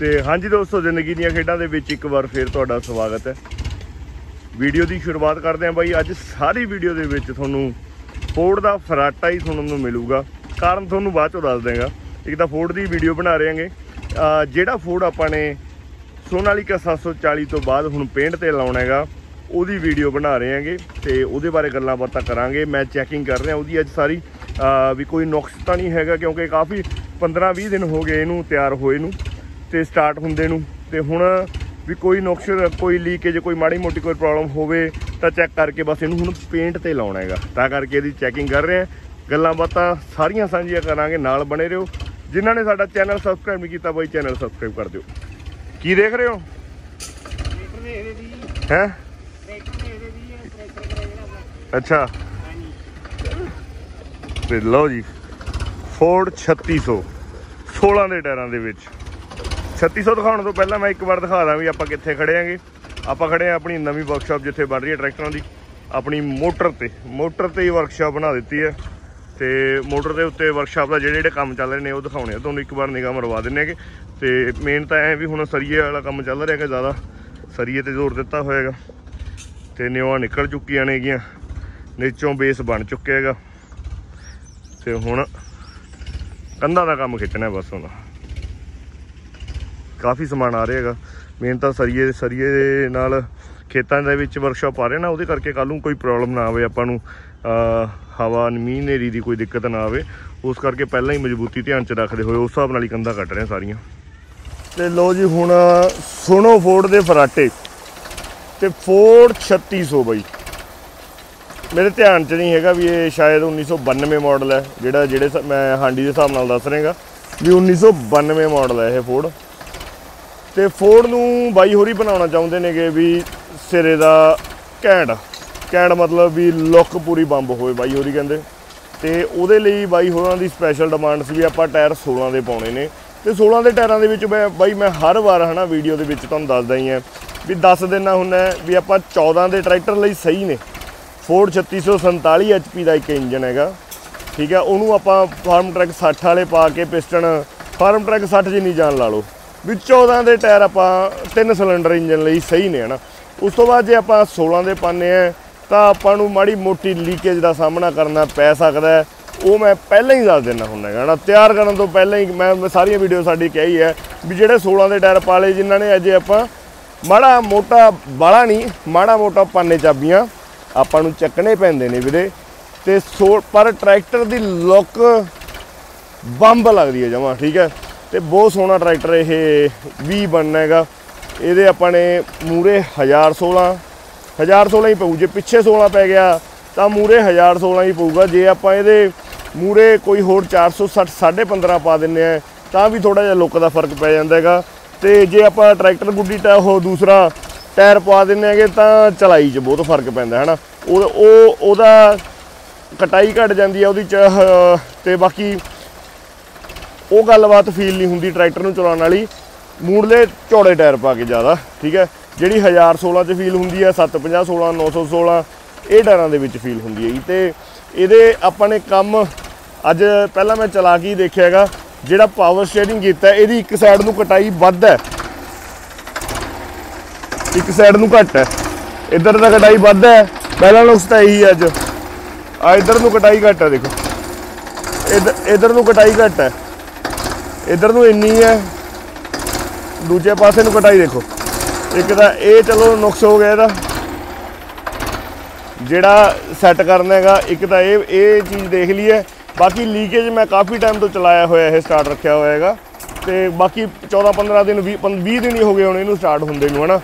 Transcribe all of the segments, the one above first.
ਤੇ ਹਾਂਜੀ ਦੋਸਤੋ, ਜ਼ਿੰਦਗੀ ਦੀਆਂ ਖੇਡਾਂ ਦੇ ਵਿੱਚ ਇੱਕ ਵਾਰ ਫੇਰ ਤੁਹਾਡਾ ਸਵਾਗਤ ਹੈ। ਵੀਡੀਓ ਦੀ ਸ਼ੁਰੂਆਤ ਕਰਦੇ ਹਾਂ ਬਾਈ। ਅੱਜ ਸਾਰੀ ਵੀਡੀਓ ਦੇ ਵਿੱਚ ਤੁਹਾਨੂੰ ਫੋਰਡ ਦਾ ਫਰਾਟਾ ਹੀ ਸੁਣਨ ਨੂੰ ਮਿਲੂਗਾ। ਕਾਰਨ ਤੁਹਾਨੂੰ ਬਾਅਦ ਚੋਂ ਦੱਸ ਦੇਗਾ ਇੱਕ ਤਾਂ ਫੋਰਡ ਦੀ ਵੀਡੀਓ ਬਣਾ ਰਹੇ ਹਾਂਗੇ। ਜਿਹੜਾ ਫੋਰਡ ਆਪਾਂ ਨੇ ਸੋਨਾਲੀਕਾ 740 ਤੋਂ ਬਾਅਦ ਹੁਣ ਪੇਂਟ ਤੇ ਲਾਉਣਾ ਹੈਗਾ, ਉਹਦੀ ਵੀਡੀਓ ਬਣਾ ਰਹੇ ਹਾਂਗੇ ਤੇ ਉਹਦੇ ਬਾਰੇ ਗੱਲਾਂ ਬਾਤਾਂ ਕਰਾਂਗੇ। ਮੈਂ ਚੈਕਿੰਗ ਕਰ ਰਿਹਾ, ਉਹਦੀ ਅੱਜ ਸਾਰੀ ਵੀ ਕੋਈ ਨੁਕਸ ਤਾਂ ਨਹੀਂ ਹੈਗਾ ਕਿਉਂਕਿ ਕਾਫੀ 15-20 ਦਿਨ ਹੋ ਗਏ ਇਹਨੂੰ ਤਿਆਰ ਹੋਏ ਨੂੰ। ਤੇ ਸਟਾਰਟ ਹੁੰਦੇ ਨੂੰ। ਤੇ ਹੁਣ ਵੀ ਕੋਈ ਨੁਕਸ, ਕੋਈ ਲੀਕੇਜ ਕੋਈ ਮਾੜੀ ਮੋਟੀ ਕੋਈ ਪ੍ਰੋਬਲਮ ਹੋਵੇ ਤਾਂ ਚੈੱਕ ਕਰਕੇ ਬਸ ਇਹਨੂੰ ਹੁਣ ਪੇਂਟ ਤੇ ਲਾਉਣਾ ਹੈਗਾ। ਤਾਂ ਕਰਕੇ ਇਹਦੀ ਚੈਕਿੰਗ ਕਰ ਰਹੇ ਹਾਂ। ਗੱਲਾਂ ਬਾਤਾਂ ਸਾਰੀਆਂ ਸਾਂਝੀਆਂ ਕਰਾਂਗੇ, ਨਾਲ ਬਣੇ ਰਹੋ। ਜਿਨ੍ਹਾਂ ਨੇ ਸਾਡਾ ਚੈਨਲ ਸਬਸਕ੍ਰਾਈਬ ਨਹੀਂ ਕੀਤਾ, ਬਾਈ ਚੈਨਲ ਸਬਸਕ੍ਰਾਈਬ ਕਰ ਦਿਓ। ਕੀ ਦੇਖ ਰਹੇ ਹੋ? ਟਰੈਕਟਰ ਹੈ? ਅੱਛਾ। ਤੇ ਲਓ ਜੀ ਫੋਰਡ 3600 16 ਦੇ ਟਾਇਰਾਂ ਦੇ ਵਿੱਚ। 3600 ਦਿਖਾਉਣ ਤੋਂ ਪਹਿਲਾਂ ਮੈਂ ਇੱਕ ਵਾਰ ਦਿਖਾ ਦਾਂ ਵੀ ਆਪਾਂ ਕਿੱਥੇ ਖੜੇ ਆਂਗੇ। ਆਪਾਂ ਖੜੇ ਆ ਆਪਣੀ ਨਵੀਂ ਵਰਕਸ਼ਾਪ ਜਿੱਥੇ ਬਣ ਰਹੀ ਹੈ ਟਰੈਕਟਰਾਂ ਦੀ। ਆਪਣੀ ਮੋਟਰ ਤੇ ਮੋਟਰ ਤੇ ਹੀ ਵਰਕਸ਼ਾਪ ਬਣਾ ਦਿੱਤੀ ਹੈ। ਤੇ ਮੋਟਰ ਦੇ ਉੱਤੇ ਵਰਕਸ਼ਾਪ ਦਾ ਜਿਹੜੇ ਜਿਹੜੇ ਕੰਮ ਚੱਲ ਰਹੇ ਨੇ ਉਹ ਦਿਖਾਉਣੇ ਆ। ਤੁਹਾਨੂੰ ਇੱਕ ਵਾਰ ਨਿਗਾਹ ਮਰਵਾ ਦਿੰਨੇ ਆਗੇ। ਤੇ ਮੇਨ ਤਾਂ ਐ ਵੀ ਹੁਣ ਸਰੀਏ ਵਾਲਾ ਕੰਮ ਚੱਲ ਰਿਹਾ ਹੈਗਾ ਜ਼ਿਆਦਾ ਸਰੀਏ ਤੇ ਜ਼ੋਰ ਦਿੱਤਾ ਹੋਏਗਾ। ਤੇ ਨਿਉਆਂ ਨਿਕਲ ਚੁੱਕੀਆਂ ਨੇਗੀਆਂ। ਨੀਚੋਂ ਬੇਸ ਬਣ ਚੁੱਕਿਆ ਹੈਗਾ। ਤੇ ਹੁਣ ਕੰਧਾਂ ਦਾ ਕੰਮ ਖਿੱਚਣਾ ਬਸ ਹੁਣ। ਕਾਫੀ ਸਮਾਨ ਆ ਰਿਹਾ ਹੈਗਾ। ਮੇਨ ਤਾਂ ਸਰੀਏ ਸਰੀਏ ਦੇ ਨਾਲ ਖੇਤਾਂ ਦੇ ਵਿੱਚ ਵਰਕਸ਼ਾਪ ਆ ਰਿਹਾ ਨਾ, ਉਹਦੇ ਕਰਕੇ ਕੱਲ ਨੂੰ ਕੋਈ ਪ੍ਰੋਬਲਮ ਨਾ ਆਵੇ ਆਪਾਂ ਨੂੰ। ਹਵਾ, ਮੀਂਹ ਨੇਰੀ ਦੀ ਕੋਈ ਦਿੱਕਤ ਨਾ ਆਵੇ। ਉਸ ਕਰਕੇ ਪਹਿਲਾਂ ਹੀ ਮਜ਼ਬੂਤੀ ਧਿਆਨ ਚ ਰੱਖਦੇ ਹੋਏ ਉਸ ਹਿਸਾਬ ਨਾਲ ਹੀ ਕੰਧਾਂ ਕੱਟ ਰਹੇ ਸਾਰੀਆਂ। ਤੇ ਲੋ ਜੀ, ਹੁਣ ਸੁਣੋ ਫੋਰਡ ਦੇ ਫਰਾਟੇ ਤੇ ਫੋਰਡ 3600 ਬਾਈ। ਮੇਰੇ ਧਿਆਨ 'ਚ ਨਹੀਂ ਹੈਗਾ ਵੀ ਇਹ ਸ਼ਾਇਦ 1992 ਮਾਡਲ ਹੈ, ਜਿਹੜਾ ਜਿਹੜੇ ਮੈਂ ਹਾਂਡੀ ਦੇ ਹਿਸਾਬ ਨਾਲ ਦੱਸ ਰਿਹਾਗਾ ਵੀ 1992 ਮਾਡਲ ਹੈ ਇਹ ਫੋਰਡ ਤੇ ਫੋਰਡ ਨੂੰ ਬਾਈ ਹੋਰੀ ਬਣਾਉਣਾ ਚਾਹੁੰਦੇ ਨੇਗੇ ਵੀ ਸਿਰੇ ਦਾ ਘੈਂਟ। ਘੈਂਟ ਮਤਲਬ ਵੀ ਲੁੱਕ ਪੂਰੀ ਬੰਬ ਹੋਵੇ ਬਾਈ ਹੋਰੀ ਕਹਿੰਦੇ। ਤੇ ਉਹਦੇ ਲਈ ਬਾਈ ਹੋਰਾਂ ਦੀ ਸਪੈਸ਼ਲ ਡਿਮਾਂਡ ਸੀ ਵੀ ਆਪਾਂ ਟਾਇਰ 16 ਦੇ ਪਾਉਣੇ ਨੇ। ਤੇ 16 ਦੇ ਟਾਇਰਾਂ ਦੇ ਵਿੱਚ ਮੈਂ, ਬਾਈ ਮੈਂ ਹਰ ਵਾਰ ਹਨਾ ਵੀਡੀਓ ਦੇ ਵਿੱਚ ਤੁਹਾਨੂੰ ਦੱਸਦਾ ਹੀ ਆ ਵੀ ਦੱਸ ਦਿੰਨਾ ਹੁੰਦਾ ਵੀ ਆਪਾਂ 14 ਦੇ ਟਰੈਕਟਰ ਲਈ ਸਹੀ ਨੇ। ਫੋਰਡ 3647 HP ਦਾ ਇੱਕ ਇੰਜਨ ਹੈਗਾ। ਠੀਕ ਹੈ, ਉਹਨੂੰ ਆਪਾਂ ਫਾਰਮ ਟਰੈਕ 60 ਵਾਲੇ ਪਾ ਕੇ ਪਿਸਟਨ, ਫਾਰਮ ਟਰੈਕ 60 ਜਿੰਨੀ ਜਾਨ ਲਾ ਲਓ। ਵੀ 14 ਦੇ ਟਾਇਰ ਆਪਾਂ ਤਿੰਨ ਸਿਲੰਡਰ ਇੰਜਨ ਲਈ ਸਹੀ ਨੇ, ਹਨਾ? ਉਸ ਤੋਂ ਬਾਅਦ ਜੇ ਆਪਾਂ 16 ਦੇ ਪਾਣੇ ਆ, ਤਾਂ ਆਪਾਂ ਨੂੰ ਮਾੜੀ ਮੋਟੀ ਲੀਕੇਜ ਦਾ ਸਾਹਮਣਾ ਕਰਨਾ ਪੈ ਸਕਦਾ ਉਹ ਮੈਂ ਪਹਿਲਾਂ ਹੀ ਦੱਸ ਦਿੰਦਾ ਹੁੰਦਾ ਹੈਗਾ ਨਾ ਤਿਆਰ ਕਰਨ ਤੋਂ ਪਹਿਲਾਂ ਹੀ ਮੈਂ ਸਾਰੀਆਂ ਵੀਡੀਓ ਸਾਡੀ ਕਹੀ ਹੈ ਵੀ ਜਿਹੜੇ 16 ਦੇ ਟਾਇਰ ਪਾ ਲਏ ਜਿਨ੍ਹਾਂ ਨੇ, ਅਜੇ ਆਪਾਂ ਮਾੜਾ ਮੋਟਾ ਬਾਲਾ ਨਹੀਂ, ਮਾੜਾ ਮੋਟਾ ਪਾਨੇ ਚਾਬੀਆਂ ਆਪਾਂ ਨੂੰ ਚੱਕਣੇ ਪੈਂਦੇ ਨੇ ਵੀਰੇ। ਤੇ ਸੋ ਪਰ ਟਰੈਕਟਰ ਦੀ ਲੁੱਕ ਬੰਬ ਲੱਗਦੀ ਹੈ ਜਮਾ, ਠੀਕ ਹੈ? ਤੇ ਬਹੁਤ ਸੋਹਣਾ ਟਰੈਕਟਰ ਇਹ ਵੀ ਬਣਨਾ ਹੈਗਾ। ਇਹਦੇ ਆਪਾਂ ਨੇ ਮੂਰੇ 1016 1016 ਹੀ ਪਊ ਜੇ ਪਿੱਛੇ 16 ਪੈ ਗਿਆ ਤਾਂ ਮੂਰੇ 1016 ਹੀ ਪਊਗਾ। ਜੇ ਆਪਾਂ ਇਹਦੇ ਮੂਰੇ ਕੋਈ ਹੋਰ 460 15.5 ਪਾ ਦਿੰਨੇ ਆ ਤਾਂ ਵੀ ਥੋੜਾ ਜਿਹਾ ਲੁੱਕ ਦਾ ਫ਼ਰਕ ਪੈ ਜਾਂਦਾ ਹੈਗਾ। ਤੇ ਜੇ ਆਪਾਂ ਟਰੈਕਟਰ ਗੁੱਡੀ ਟਾ ਉਹ ਦੂਸਰਾ ਟਾਇਰ ਪਾ ਦਿੰਨੇ ਹੈਗੇ ਤਾਂ ਚਲਾਈ 'ਚ ਬਹੁਤ ਫ਼ਰਕ ਪੈਂਦਾ ਹੈ ਨਾ ਉਹ ਉਹਦਾ ਕਟਾਈ ਘਟ ਜਾਂਦੀ ਹੈ ਉਹਦੀ ਚ ਅਹ, ਤੇ ਬਾਕੀ ਉਹ ਗੱਲਬਾਤ ਫੀਲ ਨਹੀਂ ਹੁੰਦੀ ਟਰੈਕਟਰ ਨੂੰ ਚਲਾਉਣ ਵਾਲੀ। ਮੂੜਲੇ ਚੌੜੇ ਟਾਇਰ ਪਾ ਕੇ ਜ਼ਿਆਦਾ, ਠੀਕ ਹੈ? ਜਿਹੜੀ 1016 ਚ ਫੀਲ ਹੁੰਦੀ ਹੈ 750 16 916 ਇਹ ਟਾਇਰਾਂ ਦੇ ਵਿੱਚ ਫੀਲ ਹੁੰਦੀ ਹੈ ਜੀ। ਤੇ ਇਹਦੇ ਆਪਾਂ ਨੇ ਕੰਮ ਅੱਜ ਪਹਿਲਾਂ ਮੈਂ ਚਲਾ ਕੇ ਹੀ ਦੇਖਿਆ ਹੈਗਾ, ਜਿਹੜਾ ਪਾਵਰ ਸਟੀਅਰਿੰਗ ਕੀਤਾ ਇਹਦੀ ਇੱਕ ਸਾਈਡ ਨੂੰ ਕਟਾਈ ਵੱਧ ਹੈ। ਇੱਕ ਸਾਈਡ ਨੂੰ ਘੱਟ ਹੈ। ਇੱਧਰ ਦਾ ਕਟਾਈ ਵੱਧ ਹੈ, ਪਹਿਲਾਂ ਨੂੰ ਤਾਂ ਇਹੀ ਹੈ ਅੱਜ। ਆ ਇੱਧਰ ਨੂੰ ਕਟਾਈ ਘੱਟ ਹੈ, ਦੇਖੋ। ਇੱਧਰ ਇੱਧਰ ਨੂੰ ਕਟਾਈ ਘੱਟ ਹੈ। ਇੱਧਰ ਨੂੰ ਇੰਨੀ ਹੈ। ਦੂਜੇ ਪਾਸੇ ਨੂੰ ਕਟਾਈ ਦੇਖੋ। ਇੱਕ ਤਾਂ ਇਹ ਚਲੋ ਨੁਕਸ ਹੋ ਗਿਆ ਇਹਦਾ। ਜਿਹੜਾ ਸੈੱਟ ਕਰਨਾ ਹੈਗਾ, ਇੱਕ ਤਾਂ ਇਹ ਇਹ ਚੀਜ਼ ਦੇਖ ਲਈ ਹੈ ਬਾਕੀ ਲੀਕੇਜ ਮੈਂ ਕਾਫੀ ਟਾਈਮ ਤੋਂ ਚਲਾਇਆ ਹੋਇਆ, ਇਹ ਸਟਾਰਟ ਰੱਖਿਆ ਹੋਇਆ ਹੈਗਾ। ਤੇ ਬਾਕੀ 14 15 ਦਿਨ 20 20 ਦਿਨ ਹੀ ਹੋ ਗਏ ਹੁਣ ਇਹਨੂੰ ਸਟਾਰਟ ਹੁੰਦੇ ਨੂੰ, ਹਨਾ?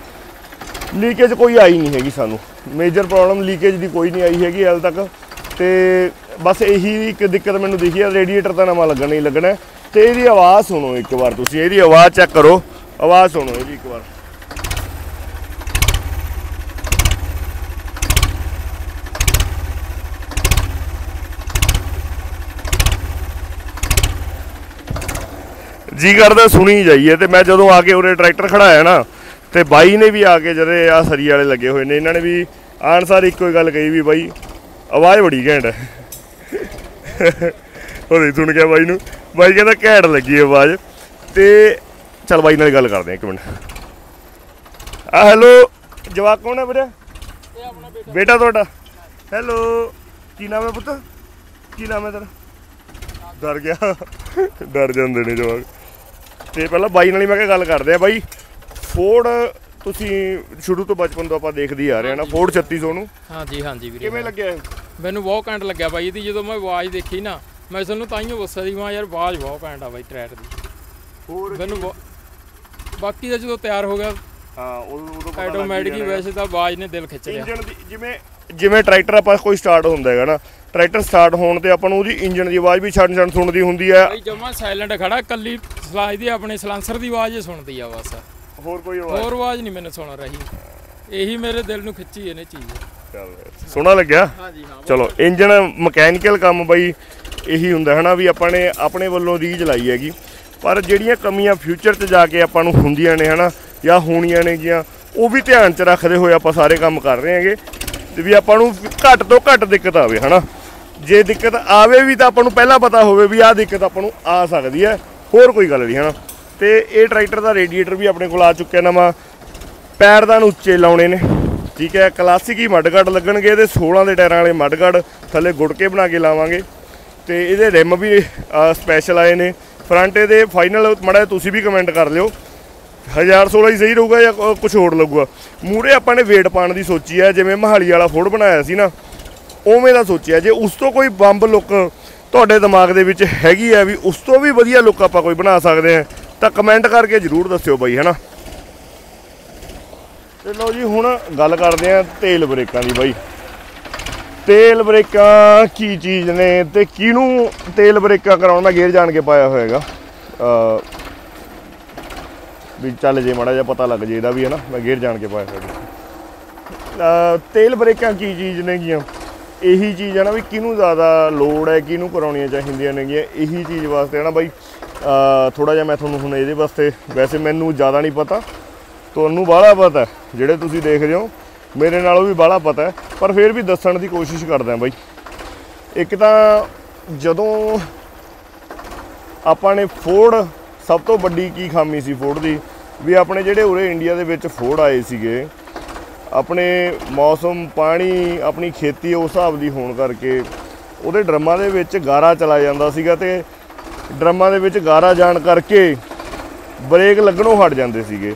ਲੀਕੇਜ ਕੋਈ ਆਈ ਨਹੀਂ ਹੈਗੀ ਸਾਨੂੰ। ਮੇਜਰ ਪ੍ਰੋਬਲਮ ਲੀਕੇਜ ਦੀ ਕੋਈ ਨਹੀਂ ਆਈ ਹੈਗੀ ਹਾਲ ਤੱਕ। ਤੇ ਬਸ ਇਹੀ ਇੱਕ ਦਿੱਕਤ ਮੈਨੂੰ ਦਿਖੀ ਹੈ ਰੇਡੀਏਟਰ ਤਾਂ ਨਵਾਂ ਲੱਗਣਾ ਹੀ ਲੱਗਣਾ ਤੇ ਇਹਦੀ ਆਵਾਜ਼ ਸੁਣੋ ਇੱਕ ਵਾਰ ਤੁਸੀਂ, ਇਹਦੀ ਆਵਾਜ਼ ਚੈੱਕ ਕਰੋ। ਆਵਾਜ਼ ਸੁਣੋ ਇਹਦੀ ਇੱਕ ਵਾਰ। ਜੀ ਕਰਦਾ ਸੁਣੀ ਜਾਈਏ ਤੇ ਮੈਂ ਜਦੋਂ ਆ ਕੇ ਉਰੇ ਟਰੈਕਟਰ ਖੜਾਇਆ ਨਾ, ਤੇ ਬਾਈ ਨੇ ਵੀ ਆ ਕੇ ਜਿਹੜੇ ਆ ਸਰੀ ਵਾਲੇ ਲੱਗੇ ਹੋਏ ਨੇ, ਇਹਨਾਂ ਨੇ ਵੀ ਆਨਸਰ ਇੱਕੋ ਹੀ ਗੱਲ ਕਹੀ ਵੀ ਬਾਈ, ਆਵਾਜ਼ ਬੜੀ ਘੈਂਟ ਹੈ। ਉਹਦੇ ਸੁਣ ਕੇ ਬਾਈ ਨੂੰ। ਬਾਈ ਕਹਿੰਦਾ ਘੈਂਟ ਲੱਗੀ ਆਵਾਜ਼। ਤੇ ਚੱਲ ਬਾਈ ਨਾਲ ਗੱਲ ਕਰਦੇ ਆ ਇੱਕ ਮਿੰਟ। ਆ ਹੈਲੋ ਜਵਾਕ ਕੌਣ ਹੈ ਵੀਰੇ? ਇਹ ਆਪਣਾ ਬੇਟਾ ਬੇਟਾ ਤੁਹਾਡਾ? ਹੈਲੋ ਕੀ ਨਾਮ ਹੈ ਪੁੱਤ? ਕੀ ਨਾਮ ਹੈ ਤੇਰਾ? ਡਰ ਗਿਆ। ਡਰ ਜਾਂਦੇ ਨੇ ਜਵਾਕ। ਤੇ ਪਹਿਲਾਂ ਬਾਈ ਨਾਲ ਹੀ ਮੈਂ ਕਿਹਾ ਗੱਲ ਕਰਦੇ ਆ ਬਾਈ। ਫੋਰਡ ਤੁਸੀਂ ਸ਼ੁਰੂ ਤੋਂ ਬਚਪਨ ਤੋਂ ਆਪਾਂ ਦੇਖਦੇ ਆ ਰਹੇ ਹਾਂ ਨਾ ਫੋਰਡ 3600 ਨੂੰ। ਹਾਂਜੀ ਹਾਂਜੀ ਵੀਰੇ ਕਿਵੇਂ ਲੱਗਿਆ? ਮੈਨੂੰ ਬਹੁਤ ਘੈਂਟ ਲੱਗਿਆ ਬਾਈ ਇਹਦੀ ਜਦੋਂ ਮੈਂ ਆਵਾਜ਼ ਦੇਖੀ ਨਾ ਮੈਂ ਤੁਹਾਨੂੰ ਤਾਈਓ ਗੁੱਸਾ ਦੀ ਮੈਂ ਯਾਰ ਆਵਾਜ਼ ਬਹੁਤ ਘੈਂਟ ਆ ਬਾਈ ਟਰੈਕ ਦੀ। ਹੋਰ ਮੈਨੂੰ ਬਹੁ- ਬਾਕੀ ਦਾ ਜਦੋਂ ਤਿਆਰ ਹੋ ਗਿਆ ਹਾਂ ਉਦੋਂ ਉਦੋਂ ਪਤਾ ਲੱਗ ਆਟੋਮੈਟਿਕ ਹੀ ਜਾਣਾ। ਵੈਸੇ ਤਾਂ ਆਵਾਜ਼ ਨੇ ਦਿਲ ਖਿੱਚ ਲਿਆ। ਇੰਜਨ ਦੀ ਜਿਵੇਂ ਜਿਵੇਂ ਟਰੈਕਟਰ ਆਪਾਂ ਕੋਈ ਸਟਾਰਟ ਹੁੰਦਾ ਹੈਗਾ ਨਾ ਟਰੈਕਟਰ ਸਟਾਰਟ ਹੋਣ ਤੇ ਆਪਾਂ ਨੂੰ ਉਹਦੀ ਇੰਜਨ ਦੀ ਆਵਾਜ਼ ਵੀ ਛੱਡ ਛੱਡ ਸੁਣਦੀ ਹੁੰਦੀ ਹੈ ਬਾਈ ਜਮਾ ਸਾਇਲੈਂਟ ਖੜਾ ਕੱਲੀ ਸਲਾਜ ਦੀ ਆਪਣੇ ਸਲਾਂਸਰ ਦੀ ਆਵਾਜ਼ ਹੀ ਸੁਣਦੀ ਆ ਬਸ। ਹੋਰ ਕੋਈ ਆਵਾਜ਼? ਹੋਰ ਆਵਾਜ਼ ਨਹੀਂ ਮੈਨੂੰ ਸੁਣ ਰਹੀ। ਇਹੀ ਮੇਰੇ ਦਿਲ ਨੂੰ ਖਿੱਚੀ ਇਹਨੇ ਚੀਜ਼। ਚੱਲ ਸੋਹਣਾ ਲੱਗਿਆ? ਹਾਂਜੀ ਹਾਂ ਚਲੋ ਇੰਜਨ ਮਕੈਨੀਕਲ ਕੰਮ ਬਈ। ਇਹੀ ਹੁੰਦਾ ਹਨਾ ਵੀ ਆਪਾਂ ਨੇ ਆਪਣੇ ਵੱਲੋਂ ਰੀਝ ਲਾਈ ਹੈਗੀ। ਪਰ ਜਿਹੜੀਆਂ ਕਮੀਆਂ ਫਿਊਚਰ 'ਚ ਜਾ ਕੇ ਆਪਾਂ ਨੂੰ ਹੁੰਦੀਆਂ ਨੇ ਹਨਾ, ਜਾਂ ਹੋਣੀਆਂ ਨੇਗੀਆਂ ਉਹ ਵੀ ਧਿਆਨ 'ਚ ਰੱਖਦੇ ਹੋਏ ਆਪਾਂ ਸਾਰੇ ਕੰਮ ਕਰ ਰਹੇ ਹੈਗੇ। ਤੇ ਵੀ ਆਪਾਂ ਨੂੰ ਘੱਟ ਤੋਂ ਘੱਟ ਦਿੱਕਤ ਆਵੇ ਹਨਾ। ਜੇ ਦਿੱਕਤ ਆਵੇ ਵੀ ਤਾਂ ਆਪਾਂ ਨੂੰ ਪਹਿਲਾਂ ਪਤਾ ਹੋਵੇ ਵੀ ਆਹ ਦਿੱਕਤ ਆਪਾਂ ਨੂੰ ਆ ਸਕਦੀ ਹੈ। ਹੋਰ ਕੋਈ ਗੱਲ ਨਹੀਂ ਹਨਾ। ਤੇ ਇਹ ਟਰੈਕਟਰ ਦਾ ਰੇਡੀਏਟਰ ਵੀ ਆਪਣੇ ਕੋਲ ਆ ਚੁੱਕਿਆ ਨਵਾਂ। ਪੈਰਦਾਨ ਉੱਚੇ ਲਾਉਣੇ ਨੇ। ਠੀਕ ਹੈ ਕਲਾਸਿਕ ਹੀ ਮੱਡਗੜ ਲੱਗਣਗੇ। ਇਹਦੇ 16 ਦੇ ਟਾਇਰਾਂ ਵਾਲੇ ਮੱਡਗੜ ਥੱਲੇ ਗੁੜਕੇ ਬਣਾ ਕੇ ਲਾਵਾਂਗੇ। ਤੇ ਇਹਦੇ ਰਿਮ ਵੀ ਸਪੈਸ਼ਲ ਆਏ ਨੇ। ਫਰੰਟ ਇਹਦੇ ਫਾਈਨਲ ਮੜਾ ਤੁਸੀਂ ਵੀ ਕਮੈਂਟ ਕਰ ਲਿਓ। 1016 ਹੀ ਸਹੀ ਰਹੂਗਾ ਜਾਂ ਕੁਝ ਹੋਰ ਲੱਗੂਗਾ। ਮੂਰੇ ਆਪਾਂ ਨੇ weight ਪਾਉਣ ਦੀ ਸੋਚੀ ਹੈ ਜਿਵੇਂ ਮਹਾਲੀ ਵਾਲਾ ਫੋੜ ਬਣਾਇਆ ਸੀ ਨਾ, ਉਵੇਂ ਦਾ ਸੋਚਿਆ। ਜੇ ਉਸ ਤੋਂ ਕੋਈ ਬੰਬ ਲੁੱਕ ਤੁਹਾਡੇ ਦਿਮਾਗ ਦੇ ਵਿੱਚ ਹੈਗੀ ਹੈ ਵੀ ਉਸ ਤੋਂ ਵੀ ਵਧੀਆ ਲੁੱਕ ਆਪਾਂ ਕੋਈ ਬਣਾ ਸਕਦੇ ਹਾਂ, ਤਾਂ ਕਮੈਂਟ ਕਰਕੇ ਜਰੂਰ ਦੱਸਿਓ ਬਾਈ, ਹਨਾ? ਤੇ ਲਓ ਜੀ, ਹੁਣ ਗੱਲ ਕਰਦੇ ਆ ਤੇਲ ਬ੍ਰੇਕਾਂ ਦੀ ਬਾਈ। ਤੇਲ ਬ੍ਰੇਕਾਂ ਕੀ ਚੀਜ਼ ਨੇ ਤੇ ਕਿਹਨੂੰ ਤੇਲ ਬ੍ਰੇਕਾਂ ਕਰਾਉਣ ਦਾ ਗੇਅਰ ਜਾਣ ਕੇ ਪਾਇਆ ਹੋਏਗਾ? ਵੀ ਚੱਲ ਜੇ ਮਾੜਾ ਜਿਹਾ ਪਤਾ ਲੱਗ ਜੇ ਇਹਦਾ ਵੀ ਹੈ ਨਾ, ਮੈਂ ਗੇਅਰ ਜਾਣ ਕੇ ਪਾਇਆ ਹੋਏਗਾ ਤੇਲ ਬ੍ਰੇਕਾਂ ਕੀ ਚੀਜ਼ ਨੇਗੀਆਂ? ਇਹੀ ਚੀਜ਼ ਹੈ ਨਾ ਵੀ ਕਿਹਨੂੰ ਜ਼ਿਆਦਾ ਲੋੜ ਹੈ, ਕਿਹਨੂੰ ਕਰਾਉਣੀਆਂ ਚਾਹੀਦੀਆਂ ਨੇਗੀਆਂ, ਇਹੀ ਚੀਜ਼ ਵਾਸਤੇ ਹੈ ਨਾ ਬਾਈ। ਥੋੜਾ ਜਿਹਾ ਮੈਂ ਤੁਹਾਨੂੰ ਹੁਣ ਇਹਦੇ ਵਾਸਤੇ, ਵੈਸੇ ਮੈਨੂੰ ਜ਼ਿਆਦਾ ਨਹੀਂ ਪਤਾ, ਤੁਹਾਨੂੰ ਬਾਹਲਾ ਪਤਾ ਜਿਹੜੇ ਤੁਸੀਂ ਦੇਖਦੇ ਹੋ ਮੇਰੇ ਨਾਲੋਂ ਵੀ ਬਾਹਲਾ ਪਤਾ ਹੈ, ਪਰ ਫਿਰ ਵੀ ਦੱਸਣ ਦੀ ਕੋਸ਼ਿਸ਼ ਕਰਦਾ ਬਾਈ। ਇੱਕ ਤਾਂ ਜਦੋਂ ਆਪਾਂ ਨੇ ਫੋਰਡ ਸਭ ਤੋਂ ਵੱਡੀ ਕੀ ਖਾਮੀ ਸੀ ਫੋਰਡ ਦੀ? ਵੀ ਆਪਣੇ ਜਿਹੜੇ ਉਰੇ ਇੰਡੀਆ ਦੇ ਵਿੱਚ ਫੋਰਡ ਆਏ ਸੀਗੇ ਆਪਣੇ ਮੌਸਮ ਪਾਣੀ ਆਪਣੀ ਖੇਤੀ ਉਸ ਹਿਸਾਬ ਦੀ ਹੋਣ ਕਰਕੇ ਉਹਦੇ ਡਰਮਾਂ ਦੇ ਵਿੱਚ ਗਾਰਾ ਚਲਾ ਜਾਂਦਾ ਸੀਗਾ ਤੇ ਡਰਮਾਂ ਦੇ ਵਿੱਚ ਗਾਰਾ ਜਾਣ ਕਰਕੇ ਬ੍ਰੇਕ ਲੱਗਣੋਂ ਹਟ ਜਾਂਦੇ ਸੀਗੇ।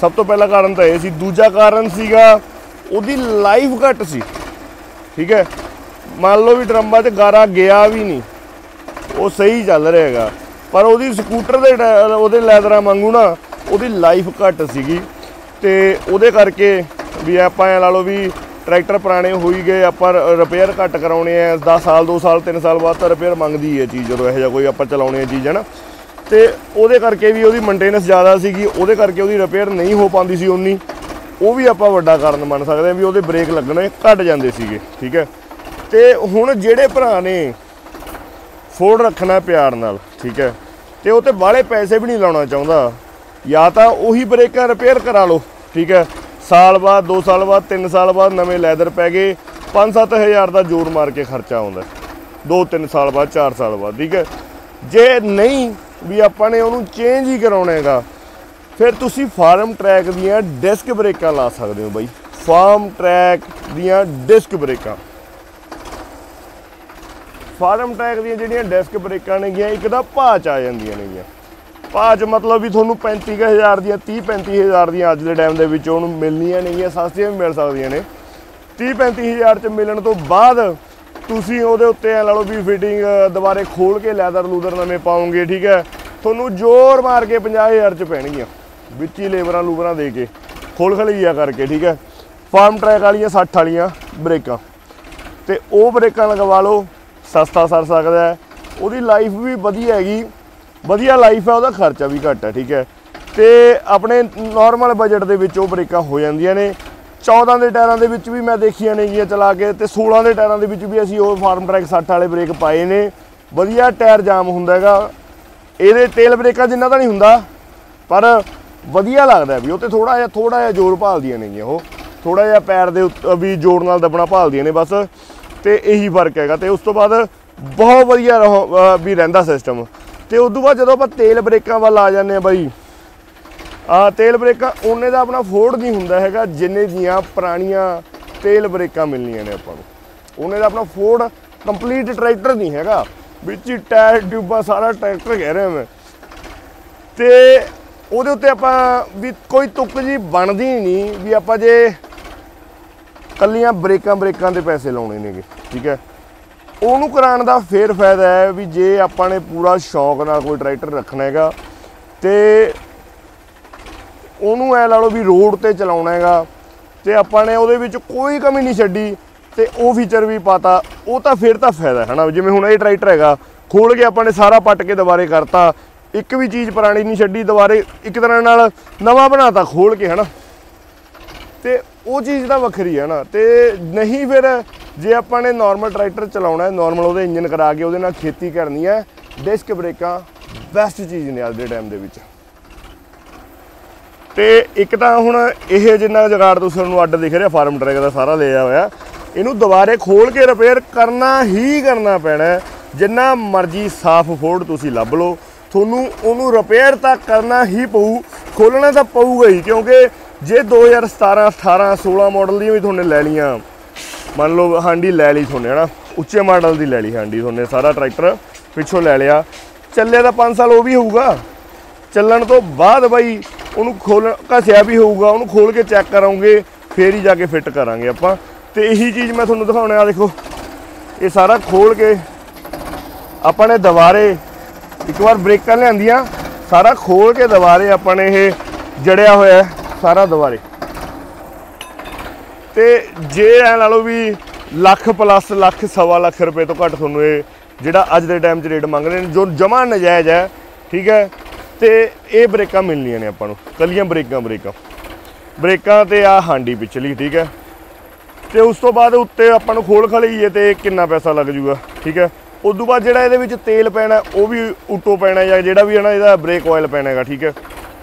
ਸਭ ਤੋਂ ਪਹਿਲਾ ਕਾਰਨ ਤਾਂ ਇਹ ਸੀ। ਦੂਜਾ ਕਾਰਨ ਸੀਗਾ ਉਹਦੀ ਲਾਈਫ ਘੱਟ ਸੀ। ਠੀਕ ਹੈ? ਮੰਨ ਲਓ ਵੀ ਡਰਮਾਂ 'ਚ ਗਾਰਾ ਗਿਆ ਵੀ ਨਹੀਂ। ਉਹ ਸਹੀ ਚੱਲ ਰਿਹਾ ਹੈਗਾ। ਪਰ ਉਹਦੀ ਸਕੂਟਰ ਦੇ ਟਾਇਰ- ਉਹਦੇ ਲੈਦਰਾਂ ਵਾਂਗੂ ਨਾ ਉਹਦੀ ਲਾਈਫ ਘੱਟ ਸੀਗੀ। ਤੇ ਉਹਦੇ ਕਰਕੇ ਵੀ ਆਪਾਂ ਐ ਲਾ ਲਓ ਵੀ ਟਰੈਕਟਰ ਪੁਰਾਣੇ ਹੋਈ ਗਏ, ਆਪਾਂ ਰਿਪੇਅਰ ਘੱਟ ਕਰਾਉਣੇ ਆ। 10 ਸਾਲ 2 ਸਾਲ 3 ਸਾਲ ਬਾਅਦ ਤਾਂ ਰਿਪੇਅਰ ਮੰਗਦੀ ਹੈ ਚੀਜ਼ ਜਦੋਂ ਇਹੋ ਜਿਹਾ ਕੋਈ ਆਪਾਂ ਚਲਾਉਣੇ ਆ ਚੀਜ਼, ਹੈ ਨਾ? ਤੇ ਉਹਦੇ ਕਰਕੇ ਵੀ ਉਹਦੀ ਮੇਨਟੇਨੈਂਸ ਜ਼ਿਆਦਾ ਸੀਗੀ। ਉਹਦੇ ਕਰਕੇ ਉਹਦੀ ਰਿਪੇਅਰ ਨਹੀਂ ਹੋ ਪਾਉਂਦੀ ਸੀ ਉਨੀ ਉਹ ਵੀ ਆਪਾਂ ਵੱਡਾ ਕਾਰਨ ਮੰਨ ਸਕਦੇ ਹਾਂ ਵੀ ਉਹਦੇ ਬ੍ਰੇਕ ਲੱਗਣੇ ਘਟ ਜਾਂਦੇ ਸੀਗੇ, ਠੀਕ ਹੈ? ਤੇ ਹੁਣ ਜਿਹੜੇ ਭਰਾ ਨੇ ਫੋੜ ਰੱਖਣਾ ਪਿਆਰ ਨਾਲ, ਠੀਕ ਹੈ? ਤੇ ਉਹ ਤੇ ਬਾਹਲੇ ਪੈਸੇ ਵੀ ਨਹੀਂ ਲਾਉਣਾ ਚਾਹੁੰਦਾ। ਜਾਂ ਤਾਂ ਉਹੀ ਬ੍ਰੇਕਾਂ ਰਿਪੇਅਰ ਕਰਾ ਲਓ, ਠੀਕ ਹੈ? ਸਾਲ ਬਾਅਦ 2 ਸਾਲ ਬਾਅਦ 3 ਸਾਲ ਬਾਅਦ ਨਵੇਂ ਲੈਦਰ ਪੈ ਗਏ 5-7000 ਦਾ ਜੋਰ ਮਾਰ ਕੇ ਖਰਚਾ ਆਉਂਦਾ 2-3 ਸਾਲ ਬਾਅਦ 4 ਸਾਲ ਬਾਅਦ, ਠੀਕ ਹੈ? ਜੇ ਨਹੀਂ ਵੀ ਆਪਾਂ ਨੇ ਉਹਨੂੰ ਚੇਂਜ ਹੀ ਕਰਾਉਣਾ ਹੈਗਾ ਫਿਰ ਤੁਸੀਂ ਫਾਰਮ ਟਰੈਕ ਦੀਆਂ ਡਿਸਕ ਬ੍ਰੇਕਾਂ ਲਾ ਸਕਦੇ ਹੋ ਬਾਈ। ਫਾਰਮ ਟਰੈਕ ਦੀਆਂ ਡਿਸਕ ਬ੍ਰੇਕਾਂ। ਫਾਰਮ ਟਰੈਕ ਦੀਆਂ ਜਿਹੜੀਆਂ ਡਿਸਕ ਬ੍ਰੇਕਾਂ ਨੇਗੀਆਂ, ਇੱਕ ਤਾਂ ਭਾਅ ਆ ਜਾਂਦੀਆਂ ਨੇਗੀਆਂ। ਭਾਅ ਮਤਲਬ ਵੀ ਤੁਹਾਨੂੰ 35000 ਦੀਆਂ 30 35000 ਦੀਆਂ ਅੱਜ ਦੇ ਟਾਈਮ ਦੇ ਵਿੱਚ ਉਹਨੂੰ ਮਿਲਣੀਆਂ ਨੇਗੀਆਂ, ਸਸਤੀਆਂ ਵੀ ਮਿਲ ਸਕਦੀਆਂ ਨੇ। 30 35000 ਚ ਮਿਲਣ ਤੋਂ ਬਾਅਦ ਤੁਸੀਂ ਉਹਦੇ ਉੱਤੇ ਐ ਲਾ ਲਓ ਵੀ ਫਿਟਿੰਗ ਦੁਬਾਰੇ ਖੋਲ ਕੇ ਲੈਦਰ ਲੂਦਰ ਨਵੇਂ ਪਾਉਂਗੇ, ਠੀਕ ਹੈ। ਤੁਹਾਨੂੰ ਜ਼ੋਰ ਮਾਰ ਕੇ 50000 ਚ ਪੈਣਗੀਆਂ। ਵਿੱਚ ਹੀ ਲੇਬਰਾਂ ਲੂਬਰਾਂ ਦੇ ਕੇ ਖੋਲ ਖਲੀਆ ਕਰਕੇ, ਠੀਕ ਹੈ? ਫਾਰਮ ਟਰੈਕ ਵਾਲੀਆਂ 60 ਵਾਲੀਆਂ ਬ੍ਰੇਕਾਂ। ਤੇ ਉਹ ਬ੍ਰੇਕਾਂ ਲਗਵਾ ਲਓ, ਸਸਤਾ ਸਰ ਸਕਦਾ ਹੈ। ਉਹਦੀ ਲਾਈਫ ਵੀ ਵਧੀਆ ਹੈਗੀ। ਵਧੀਆ ਲਾਈਫ ਹੈ, ਉਹਦਾ ਖਰਚਾ ਵੀ ਘੱਟ ਹੈ, ਠੀਕ ਹੈ? ਤੇ ਆਪਣੇ ਨਾਰਮਲ ਬਜਟ ਦੇ ਵਿੱਚ ਉਹ ਬ੍ਰੇਕਾਂ ਹੋ ਜਾਂਦੀਆਂ ਨੇ। 14 ਦੇ ਟਾਇਰਾਂ ਦੇ ਵਿੱਚ ਵੀ ਮੈਂ ਦੇਖੀਆਂ ਨੇਗੀਆਂ ਚਲਾ ਕੇ ਤੇ 16 ਦੇ ਟਾਇਰਾਂ ਦੇ ਵਿੱਚ ਵੀ ਅਸੀਂ ਉਹ ਫਾਰਮ ਟਰੈਕ 60 ਵਾਲੇ ਬ੍ਰੇਕ ਪਾਏ ਨੇ। ਵਧੀਆ ਟਾਇਰ ਜਾਮ ਹੁੰਦਾ ਹੈਗਾ। ਇਹਦੇ ਤੇਲ ਬ੍ਰੇਕਾਂ ਜਿੰਨਾ ਤਾਂ ਨਹੀਂ ਹੁੰਦਾ, ਪਰ ਵਧੀਆ ਲੱਗਦਾ ਵੀ ਉਹ ਤੇ ਥੋੜਾ ਜਿਹਾ ਥੋੜਾ ਜਿਹਾ ਜ਼ੋਰ ਭਾਲਦੀਆਂ ਨੇਗੀਆਂ ਉਹ। ਥੋੜਾ ਜਿਹਾ ਪੈਰ ਦੇ ਉੱਤੇ, ਵੀ ਜ਼ੋਰ ਨਾਲ ਦੱਬਣਾ ਭਾਲਦੀਆਂ ਨੇ ਬਸ। ਤੇ ਇਹੀ ਫ਼ਰਕ ਹੈਗਾ ਤੇ ਉਸ ਤੋਂ ਬਾਅਦ ਬਹੁਤ ਵਧੀਆ ਰਹੋ- ਵੀ ਰਹਿੰਦਾ ਸਿਸਟਮ ਤੇ ਉਸ ਤੋਂ ਬਾਅਦ ਜਦੋਂ ਆਪਾਂ ਤੇਲ ਬ੍ਰੇਕਾਂ ਵੱਲ ਆ ਜਾਂਦੇ ਆ ਬਾਈ, ਆ ਤੇਲ ਬ੍ਰੇਕਾਂ ਉਹਨੇ ਦਾ ਆਪਣਾ ਫੋਰਡ ਨਹੀਂ ਹੁੰਦਾ ਹੈਗਾ, ਜਿੰਨੇ ਦੀਆਂ ਪੁਰਾਣੀਆਂ ਤੇਲ ਬ੍ਰੇਕਾਂ ਮਿਲਣੀਆਂ ਨੇ ਆਪਾਂ ਨੂੰ। ਉਹਨੇ ਦਾ ਆਪਣਾ ਫੋਰਡ ਕੰਪਲੀਟ ਟਰੈਕਟਰ ਨਹੀਂ ਹੈਗਾ। ਵਿੱਚ ਹੀ ਟਾਇਰ, ਟਿਊਬਾਂ ਸਾਰਾ ਟਰੈਕਟਰ ਕਹਿ ਰਿਹਾ ਮੈਂ। ਤੇ ਉਹਦੇ ਉੱਤੇ ਆਪਾਂ ਵੀ ਕੋਈ ਤੁੱਕ ਜੀ ਬਣਦੀ ਹੀ ਨਹੀਂ ਵੀ ਆਪਾਂ ਜੇ ਕੱਲੀਆਂ ਬ੍ਰੇਕਾਂ ਬ੍ਰੇਕਾਂ ਦੇ ਪੈਸੇ ਲਾਉਣੇ ਨੇਗੇ, ਠੀਕ ਹੈ? ਉਹਨੂੰ ਕਰਾਉਣ ਦਾ ਫੇਰ ਫਾਇਦਾ ਹੈ ਵੀ ਜੇ ਆਪਾਂ ਨੇ ਪੂਰਾ ਸ਼ੌਂਕ ਨਾਲ ਕੋਈ ਟਰੈਕਟਰ ਰੱਖਣਾ ਹੈਗਾ ਤੇ ਉਹਨੂੰ ਐ ਲਾ ਲਓ ਵੀ ਰੋਡ ਤੇ ਚਲਾਉਣਾ ਹੈਗਾ ਤੇ ਆਪਾਂ ਨੇ ਉਹਦੇ ਵਿੱਚ ਕੋਈ ਕਮੀ ਨਹੀਂ ਛੱਡੀ ਤੇ ਉਹ ਫੀਚਰ ਵੀ ਪਾਤਾ, ਉਹ ਤਾਂ ਫਿਰ ਤਾਂ ਫਾਇਦਾ ਹੈ ਨਾ। ਜਿਵੇਂ ਹੁਣ ਇਹ ਟਰੈਕਟਰ ਹੈਗਾ ਖੋਲ ਕੇ ਆਪਾਂ ਨੇ ਸਾਰਾ ਪੱਟ ਕੇ ਦੁਬਾਰੇ ਕਰਤਾ ਇੱਕ ਵੀ ਚੀਜ਼ ਪੁਰਾਣੀ ਨਹੀਂ ਛੱਡੀ, ਦੁਬਾਰੇ ਇੱਕ ਤਰ੍ਹਾਂ ਨਾਲ ਨਵਾਂ ਬਣਾਤਾ ਖੋਲ ਕੇ, ਹਨਾ। ਤੇ ਉਹ ਚੀਜ਼ ਤਾਂ ਵੱਖਰੀ ਹੈ ਨਾ। ਤੇ ਨਹੀਂ ਫਿਰ ਜੇ ਆਪਾਂ ਨੇ ਨਾਰਮਲ ਟਰੈਕਟਰ ਚਲਾਉਣਾ ਹੈ ਨਾਰਮਲ ਉਹਦੇ ਇੰਜਨ ਕਰਾ ਕੇ ਉਹਦੇ ਨਾਲ ਖੇਤੀ ਕਰਨੀ ਹੈ ਡਿਸਕ ਬ੍ਰੇਕਾਂ ਬੈਸਟ ਚੀਜ਼ ਨੇ ਅੱਜ ਦੇ ਟਾਈਮ ਦੇ ਵਿੱਚ। ਤੇ ਇੱਕ ਤਾਂ ਹੁਣ ਇਹ ਜਿੰਨਾ ਜਗਾੜ ਤੁਸੀਂ ਤੁਹਾਨੂੰ ਅੱਡ ਦਿਖ ਰਿਹਾ ਫਾਰਮ ਟਰੈਕ ਦਾ ਸਾਰਾ ਲਿਆ ਹੋਇਆ, ਇਹਨੂੰ ਦੁਬਾਰੇ ਖੋਲ ਕੇ ਰਿਪੇਅਰ ਕਰਨਾ ਹੀ ਕਰਨਾ ਪੈਣਾ ਜਿੰਨਾ ਮਰਜ਼ੀ ਸਾਫ਼ ਫੋਰਡ ਤੁਸੀਂ ਲੱਭ ਲਓ ਤੁਹਾਨੂੰ ਉਹਨੂੰ ਰਿਪੇਅਰ ਤਾਂ ਕਰਨਾ ਹੀ ਪਊ ਖੋਲਣਾ ਤਾਂ ਪਊਗਾ ਹੀ, ਕਿਉਂਕਿ ਜੇ 2017 18 16 ਮਾਡਲ ਦੀਆਂ ਵੀ ਤੁਹਾਨੂੰ ਲੈ ਲੀਆਂ ਮੰਨ ਲਓ ਹਾਂਡੀ ਲੈ ਲਈ ਤੁਹਾਨੇ, ਹਨਾ? ਉੱਚੇ ਮਾਡਲ ਦੀ ਲੈ ਲਈ ਹਾਂਡੀ ਤੁਹਾਨੂੰ, ਸਾਰਾ ਟਰੈਕਟਰ ਪਿੱਛੋਂ ਲੈ ਲਿਆ। ਚੱਲਿਆ ਤਾਂ 5 ਸਾਲ ਉਹ ਵੀ ਹੋਊਗਾ। ਚੱਲਣ ਤੋਂ ਬਾਅਦ ਬਾਈ, ਉਹਨੂੰ ਖੋਲ ਘਸਿਆ ਵੀ ਹੋਊਗਾ, ਉਹਨੂੰ ਖੋਲ ਕੇ ਚੈੱਕ ਕਰਾਂਗੇ ਫੇਰ ਹੀ ਜਾ ਕੇ ਫਿੱਟ ਕਰਾਂਗੇ ਆਪਾਂ। ਤੇ ਇਹੀ ਚੀਜ਼ ਮੈਂ ਤੁਹਾਨੂੰ ਦਿਖਾਉਣਾ ਆ, ਦੇਖੋ। ਇਹ ਸਾਰਾ ਖੋਲ ਕੇ, ਆਪਾਂ ਨੇ ਦੁਬਾਰੇ ਇੱਕ ਵਾਰ ਬ੍ਰੇਕਾਂ ਲਿਆਂਦੀਆਂ, ਸਾਰਾ ਖੋਲ ਕੇ ਦੁਬਾਰੇ ਆਪਾਂ ਨੇ ਇਹ ਜੜਿਆ ਹੋਇਆ ਹੈ, ਸਾਰਾ ਦੁਬਾਰੇ। ਤੇ ਜੇ ਐ ਲਾ ਲਓ ਵੀ ਲੱਖ ਪਲੱਸ ਲੱਖ ਸਵਾ ਲੱਖ ਰੁਪਏ ਤੋਂ ਘੱਟ ਤੁਹਾਨੂੰ ਇਹ ਜਿਹੜਾ ਅੱਜ ਦੇ ਟਾਈਮ 'ਚ ਰੇਟ ਮੰਗ ਰਹੇ ਨੇ, ਜੋ ਜਮਾ ਨਜਾਇਜ਼ ਹੈ, ਠੀਕ ਹੈ? ਤੇ ਇਹ ਬ੍ਰੇਕਾਂ ਮਿਲਣੀਆਂ ਨੇ ਆਪਾਂ ਨੂੰ, ਕੱਲੀਆਂ ਬ੍ਰੇਕਾਂ ਬ੍ਰੇਕਾਂ। ਬ੍ਰੇਕਾਂ ਤੇ ਆ ਹਾਂਡੀ ਪਿਛਲੀ, ਠੀਕ ਹੈ? ਤੇ ਉਸ ਤੋਂ ਬਾਅਦ ਉੱਤੇ ਆਪਾਂ ਨੂੰ ਖੋਲ ਖਲੀਏ ਤੇ ਕਿੰਨਾ ਪੈਸਾ ਲੱਗ ਜੂਗਾ, ਠੀਕ ਹੈ? ਉਸ ਤੋਂ ਬਾਅਦ ਜਿਹੜਾ ਇਹਦੇ ਵਿੱਚ ਤੇਲ ਪੈਣਾ, ਉਹ ਵੀ ਉਟੋ ਪੈਣਾ ਜਾਂ ਜਿਹੜਾ ਵੀ ਹੈ ਨਾ, ਇਹਦਾ ਬ੍ਰੇਕ ਆਇਲ ਪੈਣਾ ਹੈਗਾ, ਠੀਕ ਹੈ?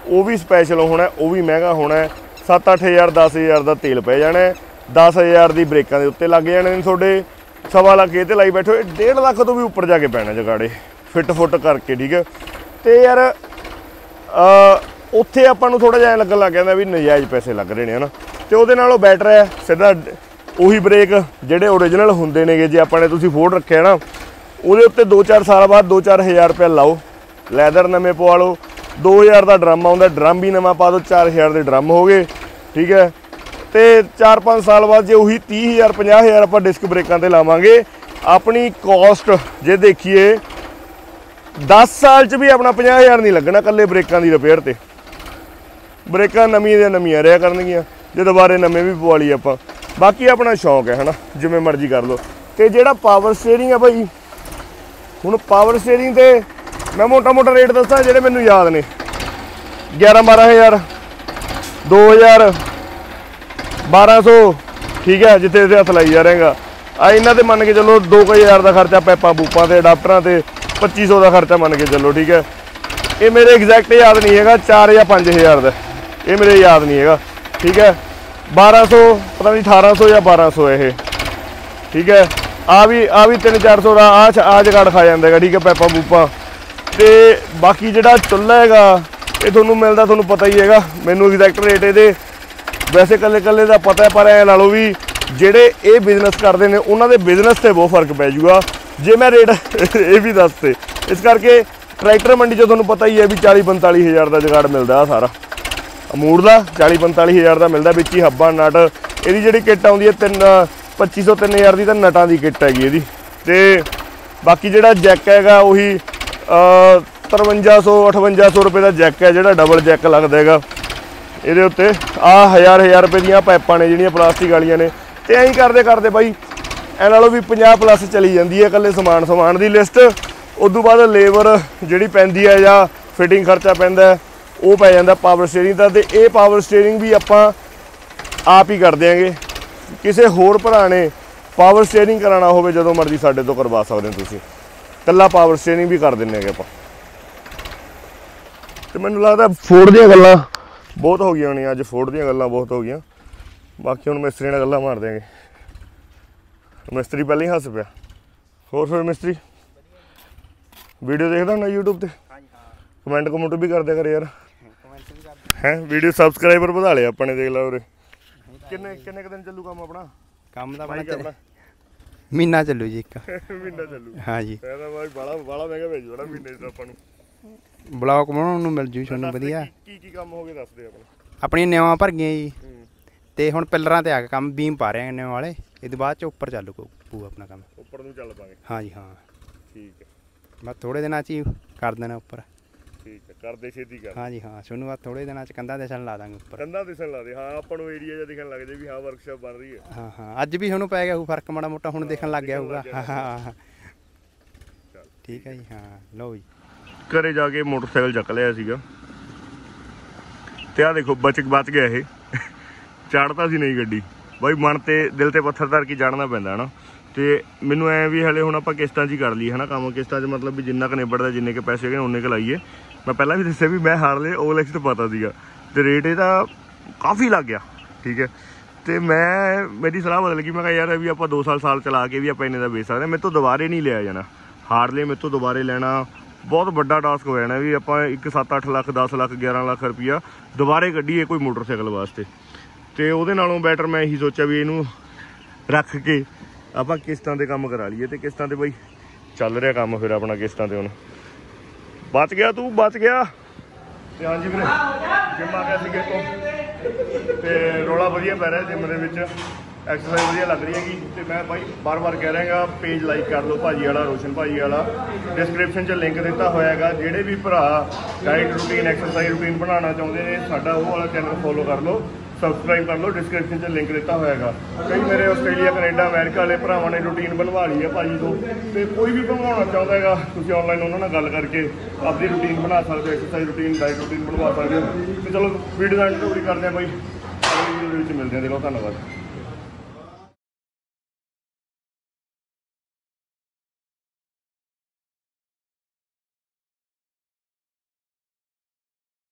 ਉਹ ਵੀ ਸਪੈਸ਼ਲ ਹੋਣਾ, ਉਹ ਵੀ ਮਹਿੰਗਾ ਹੋਣਾ ਹੈ। 7-8000 10000 ਦਾ ਤੇਲ ਪੈ ਜਾਣਾ ਹੈ। 10000 ਦੀ ਬ੍ਰੇਕਾਂ ਦੇ ਉੱਤੇ ਲੱਗ ਜਾਣੇ ਨੇ ਤੁਹਾਡੇ। ਸਵਾ ਲੱਖ ਇਹ ਤੇ ਲਾਈ ਬੈਠੋ ਇਹ 1.5 ਲੱਖ ਤੋਂ ਵੀ ਉੱਪਰ ਜਾ ਕੇ ਪੈਣਾ ਜਗਾੜੇ। ਫਿੱਟ ਫੁੱਟ ਕਰਕੇ, ਠੀਕ ਹੈ? ਤੇ ਯਾਰ, ਅ, ਉੱਥੇ ਆਪਾਂ ਨੂੰ ਥੋੜਾ ਜਿਹਾ ਲੱਗਣ ਲੱਗ ਜਾਂਦਾ ਵੀ ਨਜਾਇਜ਼ ਪੈਸੇ ਲੱਗ ਰਹੇ ਨੇ, ਹਨਾ? ਤੇ ਉਹਦੇ ਨਾਲੋਂ ਬੈਟਰ ਹੈ, ਸਿੱਧਾ ਉਹੀ ਬ੍ਰੇਕ ਜਿਹੜੇ ਓਰੀਜਨਲ ਹੁੰਦੇ ਨੇਗੇ, ਜੇ ਆਪਾਂ ਨੇ ਤੁਸੀਂ ਫੋਰਡ ਰੱਖਿਆ ਨਾ ਉਹਦੇ ਉੱਤੇ 2-4 ਸਾਲ ਬਾਅਦ 2-4000 ਰੁਪਏ ਲਾਓ। ਲੈਦਰ ਨਵੇਂ ਪਵਾ ਲਓ। 2000 ਦਾ ਡਰਮ ਆਉਂਦਾ, ਡਰਮ ਵੀ ਨਵਾਂ ਪਾ ਦਿਓ 4000 ਦੇ ਡਰਮ ਹੋ ਗਏ, ਠੀਕ ਹੈ। ਤੇ 4-5 ਸਾਲ ਬਾਅਦ ਜੇ ਉਹੀ 30000 50000 ਆਪਾਂ ਡਿਸਕ ਬ੍ਰੇਕਾਂ ਤੇ ਲਾਵਾਂਗੇ, ਆਪਣੀ ਕਾਸਟ ਜੇ ਦੇਖੀਏ 10 ਸਾਲ ਚ ਵੀ ਆਪਣਾ 50000 ਨਹੀਂ ਲੱਗਣਾ ਕੱਲੇ ਬ੍ਰੇਕਾਂ ਦੀ ਰਿਪੇਅਰ ਤੇ। ਬ੍ਰੇਕਾਂ ਨਵੀਆਂ ਦੀਆਂ ਨਵੀਆਂ ਰਿਆ ਕਰਨਗੀਆਂ, ਜੇ ਦੁਬਾਰੇ ਨਵੇਂ ਵੀ ਪਵਾ ਲਈ ਆਪਾਂ। ਬਾਕੀ ਆਪਣਾ ਸ਼ੌਂਕ ਹੈ, ਹਨਾ, ਜਿਵੇਂ ਮਰਜ਼ੀ ਕਰ ਲਓ। ਤੇ ਜਿਹੜਾ ਪਾਵਰ ਸਟੀਅਰਿੰਗ ਹੈ ਭਾਈ ਹੁਣ ਪਾਵਰ ਸਟੀਅਰਿੰਗ ਤੇ ਮੈਂ ਮੋਟਾ ਮੋਟਾ ਰੇਟ ਦੱਸਾਂ, ਜਿਹੜੇ ਮੈਨੂੰ ਯਾਦ ਨੇ। 11 12000 2000 1200 ਠੀਕ ਹੈ, ਜਿੱਥੇ ਤੇ ਹੱਥ ਲਾਈ ਜਾ ਰਹੇਗਾ। ਆ ਇਹਨਾਂ ਤੇ ਮੰਨ ਕੇ ਚੱਲੋ 2000 ਦਾ ਖਰਚਾ ਪੈਪਾਂ ਬੂਪਾਂ ਤੇ ਅਡਾਪਟਰਾਂ ਤੇ 2500 ਦਾ ਖਰਚਾ ਮੰਨ ਕੇ ਚੱਲੋ, ਠੀਕ ਹੈ। ਇਹ ਮੇਰੇ ਐਗਜ਼ੈਕਟ ਯਾਦ ਨਹੀਂ ਹੈਗਾ 4 ਜਾਂ 5000 ਦਾ। ਇਹ ਮੇਰੇ ਯਾਦ ਨਹੀਂ ਹੈਗਾ, ਠੀਕ ਹੈ। 1200 ਪਤਾ ਨਹੀਂ 1800 ਜਾਂ 1200 ਇਹ, ਠੀਕ ਹੈ। ਆ ਵੀ ਆ ਵੀ 3-400 ਦਾ ਆ ਆ ਜਗਾੜ ਖਾ ਜਾਂਦਾ ਹੈਗਾ, ਠੀਕ ਹੈ, ਪੈਪਾ ਬੂਪਾ ਤੇ ਬਾਕੀ ਜਿਹੜਾ ਚੁੱਲ੍ਹਾ ਹੈਗਾ, ਇਹ ਤੁਹਾਨੂੰ ਮਿਲਦਾ, ਤੁਹਾਨੂੰ ਪਤਾ ਹੀ ਹੈਗਾ। ਮੈਨੂੰ ਐਗਜ਼ੈਕਟ ਰੇਟ ਇਹਦੇ। ਵੈਸੇ ਕੱਲੇ ਕੱਲੇ ਦਾ ਪਤਾ ਹੈ, ਪਰ ਐ ਲਾ ਲਓ ਵੀ ਜਿਹੜੇ ਇਹ ਬਿਜ਼ਨਸ ਕਰਦੇ ਨੇ, ਉਹਨਾਂ ਦੇ ਬਿਜ਼ਨਸ ਤੇ ਬਹੁਤ ਫ਼ਰਕ ਪੈ ਜੂਗਾ। ਜੇ ਮੈਂ ਰੇਟ ਇਹ ਵੀ ਦੱਸਤੇ। ਇਸ ਕਰਕੇ ਟਰੈਕਟਰ ਮੰਡੀ 'ਚ ਤੁਹਾਨੂੰ ਪਤਾ ਹੀ ਹੈ ਵੀ 40 45 ਹਜ਼ਾਰ ਦਾ ਜਗਾੜ ਮਿਲਦਾ ਆ ਸਾਰਾ। ਅਮੂਰ ਦਾ 40 45 ਹਜ਼ਾਰ ਦਾ ਮਿਲਦਾ, ਵਿੱਚ ਹੀ ਹੱਬਾਂ ਨਟ ਇਹਦੀ ਜਿਹੜੀ ਕਿੱਟ ਆਉਂਦੀ ਹੈ, ਤਿੰਨ 2500 3000 ਦੀ ਤਾਂ ਨਟਾਂ ਦੀ ਕਿੱਟ ਹੈਗੀ ਇਹਦੀ। ਤੇ ਬਾਕੀ ਜਿਹੜਾ ਜੈਕ ਹੈਗਾ, ਉਹੀ ਅ 5300 5800 ਰੁਪਏ ਦਾ ਜੈਕ ਹੈ, ਜਿਹੜਾ ਡਬਲ ਜੈਕ ਲੱਗਦਾ ਹੈਗਾ। ਇਹਦੇ ਉੱਤੇ ਆ ਹਜ਼ਾਰ ਹਜ਼ਾਰ ਰੁਪਏ ਦੀਆਂ ਪਾਈਪਾਂ ਨੇ ਜਿਹੜੀਆਂ ਪਲਾਸਟਿਕ ਵਾਲੀਆਂ ਨੇ। ਤੇ ਐਂ ਕਰਦੇ ਕਰਦੇ ਬਾਈ ਐ ਨਾਲੋਂ ਵੀ 50 ਪਲੱਸ ਚਲੀ ਜਾਂਦੀ ਹੈ ਇਕੱਲੇ ਸਮਾਨ ਸਮਾਨ ਦੀ ਲਿਸਟ। ਉਦੋਂ ਬਾਅਦ ਲੇਬਰ ਜਿਹੜੀ ਪੈਂਦੀ ਹੈ ਜਾਂ ਫਿਟਿੰਗ ਖਰਚਾ ਪੈਂਦਾ ਉਹ ਪੈ ਜਾਂਦਾ ਪਾਵਰ ਸਟੀਅਰਿੰਗ ਦਾ। ਤੇ ਇਹ ਪਾਵਰ ਸਟੀਅਰਿੰਗ ਵੀ ਆਪਾਂ ਆਪ ਹੀ ਕਰ ਦਿਆਂਗੇ। ਕਿਸੇ ਹੋਰ ਭਰਾ ਨੇ ਪਾਵਰ ਸਟੀਅਰਿੰਗ ਕਰਾਉਣਾ ਹੋਵੇ ਜਦੋਂ ਮਰਜ਼ੀ ਸਾਡੇ ਤੋਂ ਕਰਵਾ ਸਕਦੇ ਹੋ ਤੁਸੀਂ। ਕੱਲਾ ਪਾਵਰ ਸਟੀਅਰਿੰਗ ਵੀ ਕਰ ਦਿੰਨੇ ਹੈਗੇ ਆਪਾਂ। ਤੇ ਮੈਨੂੰ ਲੱਗਦਾ ਫੋਰਡ ਦੀਆਂ ਗੱਲਾਂ। ਬਹੁਤ ਹੋ ਗਈਆਂ ਹੋਣੀਆਂ ਅੱਜ ਫੋਰਡ ਦੀਆਂ ਗੱਲਾਂ ਬਹੁਤ ਹੋ ਗਈਆਂ। ਬਾਕੀ ਹੁਣ ਮਿਸਤਰੀ ਨਾਲ ਗੱਲਾਂ ਮਾਰ ਦਿਆਂਗੇ। ਮਿਸਤਰੀ ਪਹਿਲਾਂ ਹੀ ਹੱਸ ਪਿਆ। ਹੋਰ ਫਿਰ ਮਿਸਤਰੀ? ਵੀਡੀਓ ਦੇਖਦਾ ਹੁੰਦਾ YouTube ਤੇ? ਹਾਂਜੀ ਹਾਂ। ਕਮੈਂਟ ਕਮੈਂਟ ਵੀ ਕਰ ਦਿਆ ਕਰ ਯਾਰ। ਕਮੈਂਟ ਵੀ ਹੈ ਵੀਡੀਓ ਸਬਸਕ੍ਰਾਈਬਰ ਵਧਾ ਲਿਆ ਆਪਾਂ ਨੇ ਦੇਖ ਲਾ ਉਰੇ। ਕਿੰਨੇ ਕਿੰਨੇ ਕੁ ਦਿਨ ਚੱਲੂ ਕੰਮ ਆਪਣਾ? ਕੰਮ ਦਾ ਬੜਾ ਕਰਨਾ ਮਹੀਨਾ ਚੱਲੂ ਜੀ ਇੱਕ। ਮਹੀਨਾ ਚੱਲੂ। ਹਾਂਜੀ। ਮੈਂ ਤਾਂ ਬਾਈ ਬਾਲਾ ਬਾਲਾ ਮਹਿੰਗਾ ਭੇਜੂ ਨਾ ਮਹੀਨੇ ਦਾ ਆਪਾਂ ਨੂੰ। ਬਲੌਕ ਬਣਾਉਣ ਨੂੰ ਮਿਲ ਜੂ ਤੁਹਾਨੂੰ ਵਧੀਆ। ਕੀ- ਕੀ ਕੰਮ ਹੋ ਗਏ ਦੱਸ ਦੇ ਆਪਣਾ। ਆਪਣੀਆਂ ਨਿਆਵਾਂ ਭਰ ਗਈਆਂ ਜੀ। ਹੂੰ। ਤੇ ਹੁਣ ਪਿੱਲਰਾਂ ਤੇ ਆ ਕੇ ਕੰਮ ਬੀਮ ਪਾ ਰਹੇ ਆ ਨਿਆਵਾਂ ਵਾਲੇ। ਇਹਦੇ ਬਾਅਦ ਚ ਉੱਪਰ ਚੱਲੂ ਪੂ ਆਪਣਾ ਕੰਮ। ਉੱਪਰ ਨੂੰ ਚੱਲ ਪਾਂਗੇ। ਹਾਂਜੀ ਹਾਂ। ਠੀਕ ਹੈ। ਬਸ ਥੋੜੇ ਦਿਨਾਂ ਚ ਹੀ ਕਰ ਦੇਣਾ ਉੱਪਰ। ਹੈ ਕਰਦੇ ਛੇਤੀ ਕਰ। ਹਾਂਜੀ ਹਾਂ ਤੁਹਾਨੂੰ ਬਾਅਦ ਥੋੜੇ ਦਿਨਾਂ ਚ ਕੰਧਾਂ ਦੇਸਣ ਲਾ ਦਾਂਗੇ ਉੱਪਰ। ਕੰਧਾਂ ਦਿਸਣ ਲੱਗਦੇ ਹਾਂ ਆਪਾਂ ਨੂੰ ਏਰੀਆ ਜਿਹਾ ਦਿਖਣ ਲੱਗ ਜੇ ਵੀ ਹਾਂ ਵਰਕਸ਼ਾਪ ਬਣ ਰਹੀ ਹੈ। ਹਾਂ ਹਾਂ ਅੱਜ ਵੀ ਤੁਹਾਨੂੰ ਪੈ ਗਿਆ ਹੋਊ ਫ਼ਰਕ ਮਾੜਾ ਮੋਟਾ ਹੁਣ ਦੇਖਣ ਲੱਗ ਗਿਆ ਹੋਊਗਾ। ਹਾਂ। ਠੀਕ ਹੈ ਜੀ ਹਾਂ ਲਓ ਜੀ। ਘਰੇ ਜਾ ਕੇ ਮੋਟਰਸਾਈਕਲ ਚੱਕ ਲਿਆ ਸੀਗਾ। ਤੇ ਆ ਦੇਖੋ ਬਚ ਬਚ ਗਿਆ ਇਹ। ਚੜਦਾ ਸੀ ਨਹੀਂ ਗੱਡੀ। ਬਾਈ ਮਨ ਤੇ ਦਿਲ ਤੇ ਪੱਥਰ ਧਰ ਕੇ ਜਾਣਨਾ ਪੈਂਦਾ ਹਨਾ? ਤੇ ਮੈਨੂੰ ਐ ਵੀ ਹਲੇ ਹੁਣ ਆਪਾਂ ਕਿਸ਼ਤਾਂ 'ਚ ਹੀ ਕਰ ਲਈ ਹਨਾ? ਕੰਮ ਕਿਸ਼ਤਾਂ 'ਚ ਮਤਲਬ ਵੀ ਜਿੰਨਾ ਕ ਨਿਬੜਦਾ ਜਿੰਨੇ ਕ ਪੈਸੇ ਹੈਗੇ ਉਹਨੇ ਕ ਲਾਈਏ। ਮੈਂ ਪਹਿਲਾਂ ਵੀ ਦੱਸਿਆ ਵੀ ਮੈਂ ਹਾਰਲੇ OLX ਤੋਂ ਪਤਾ ਸੀਗਾ। ਤੇ ਰੇਟ ਇਹਦਾ ਕਾਫੀ ਲੱਗ ਗਿਆ, ਠੀਕ ਹੈ। ਤੇ ਮੈਂ, ਮੇਰੀ ਸਲਾਹ ਬਦਲ ਗਈ, ਮੈਂ ਕਿਹਾ ਯਾਰ ਵੀ ਆਪਾਂ 2 ਸਾਲ ਸਾਲ ਚਲਾ ਕੇ ਵੀ ਆਪਾਂ ਇੰਨੇ ਦਾ ਵੇਚ ਸਕਦੇ ਹਾਂ। ਮੇਰੇ ਤੋਂ ਦੁਬਾਰੇ ਨਹੀਂ ਲਿਆ ਜਾਣਾ। ਹਾਰਲੇ ਮੇਰੇ ਤੋਂ ਦੁਬਾਰੇ ਲੈਣਾ, ਬਹੁਤ ਵੱਡਾ ਟਾਸਕ ਹੋ ਜਾਣਾ ਵੀ ਆਪਾਂ ਇੱਕ 7-8 ਲੱਖ 10 ਲੱਖ 11 ਲੱਖ ਰੁਪਈਆ ਦੁਬਾਰੇ ਕੱਢੀਏ ਕੋਈ ਮੋਟਰਸਾਈਕਲ ਵਾਸਤੇ। ਤੇ ਉਹਦੇ ਨਾਲੋਂ ਬੈਟਰ ਮੈਂ ਇਹੀ ਸੋਚਿਆ ਵੀ ਇਹਨੂੰ ਰੱਖ ਕੇ ਆਪਾਂ ਕਿਸ਼ਤਾਂ ਤੇ ਕੰਮ ਕਰਾ ਲਈਏ। ਤੇ ਕਿਸ਼ਤਾਂ ਤੇ ਬਈ ਚੱਲ ਰਿਹਾ ਕੰਮ ਫਿਰ ਆਪਣਾ ਕਿਸ਼ਤਾਂ ਤੇ ਹੁਣ। ਬਚ ਗਿਆ ਤੂੰ, ਬਚ ਗਿਆ। ਤੇ ਹਾਂਜੀ ਵੀਰੇ ਜਿਮ ਆ ਗਿਆ ਸੀਗੇ ਤੋਂ ਤੇ ਰੋਲਾ ਵਧੀਆ ਪੈ ਰਿਹਾ ਜਿਮ ਦੇ ਵਿੱਚ। ਐਕਸਰਸਾਈਜ਼ ਵਧੀਆ ਲੱਗ ਰਹੀ ਹੈਗੀ। ਤੇ ਮੈਂ ਬਾਈ ਬਾਰ-ਬਾਰ ਕਹਿ ਰਿਹਾਗਾ ਪੇਜ ਲਾਈਕ ਕਰ ਲਓ ਭਾਜੀ ਵਾਲਾ, ਰੋਸ਼ਨ ਭਾਜੀ ਵਾਲਾ। ਡਿਸਕ੍ਰਿਪਸ਼ਨ 'ਚ ਲਿੰਕ ਦਿੱਤਾ ਹੋਇਆ ਹੈਗਾ। ਜਿਹੜੇ ਵੀ ਭਰਾ ਡਾਈਟ ਰੂਟੀਨ ਐਕਸਰਸਾਈਜ਼ ਰੂਟੀਨ ਬਣਾਉਣਾ ਚਾਹੁੰਦੇ ਨੇ, ਸਾਡਾ ਉਹ ਵਾਲਾ ਚੈਨਲ ਫੋਲੋ ਕਰ ਲਓ। ਸਬਸਕ੍ਰਾਈਬ ਕਰ ਲਓ ਡਿਸਕ੍ਰਿਪਸ਼ਨ 'ਚ ਲਿੰਕ ਦਿੱਤਾ ਹੋਇਆ ਹੈਗਾ ਕਈ ਮੇਰੇ ਆਸਟ੍ਰੇਲੀਆ, ਕੈਨੇਡਾ, ਅਮਰੀਕਾ ਵਾਲੇ ਭਰਾਵਾਂ ਨੇ ਰੂਟੀਨ ਬਣਵਾ ਲਈ ਹੈ ਭਾਜੀ ਤੋਂ। ਤੇ ਕੋਈ ਵੀ ਬਣਵਾਉਣਾ ਚਾਹੁੰਦਾ ਹੈਗਾ, ਤੁਸੀਂ ਆਨਲਾਈਨ ਉਹਨਾਂ ਨਾਲ ਗੱਲ ਕਰਕੇ ਆਪਣੀ ਰੂਟੀਨ ਬਣਾ ਸਕਦੇ ਹੋ ਐਕਸਰਸਾਈਜ਼ ਰੂਟੀਨ ਡਾਈਟ ਰੂਟੀਨ ਬਣਵਾ ਸਕਦੇ ਹੋ। ਤੇ ਚਲੋ ਵੀਡੀਓ ਦਾ ਐਂਡ ਪੂਰੀ ਕਰਦੇ ਹਾਂ ਬਾਈ। ਅਗਲੀ ਵੀਡੀਓ ਦੇ ਵਿੱਚ ਮਿਲਦੇ ਹਾਂ, ਦੇਖੋ, ਧੰਨਵਾਦ।